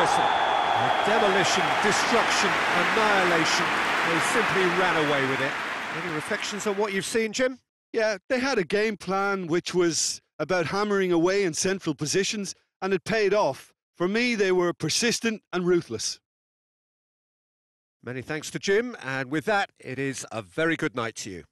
whistle. demolition, destruction, annihilation. They simply ran away with it. Any reflections on what you've seen, Jim? Yeah, they had a game plan which was about hammering away in central positions, and it paid off. For me, they were persistent and ruthless. Many thanks to Jim, and with that, it is a very good night to you.